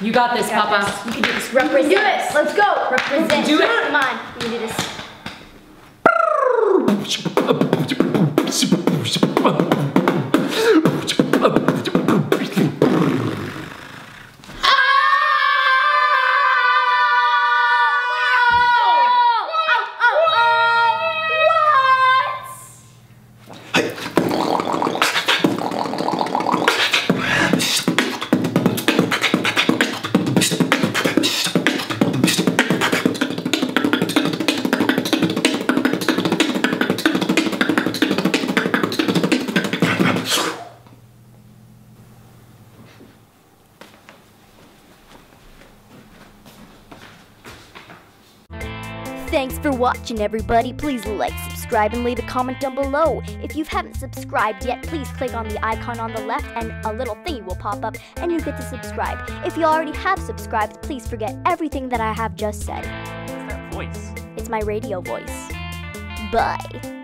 You got this, got Papa. this. You can do this. Represent. Do it. Let's go. Represent. Do it. Come on. You can do this. Thanks for watching, everybody. Please like, subscribe, and leave a comment down below. If you haven't subscribed yet, please click on the icon on the left, and a little thingy will pop up, and you get to subscribe. If you already have subscribed, please forget everything that I have just said. What's that voice? It's my radio voice. Bye.